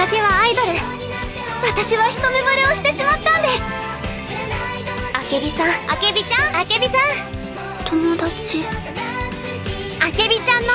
かけはアイドル。私は一目惚れをしてしまったんです。あけびさん。あけびちゃん？あけびさん。友達。あけびちゃんの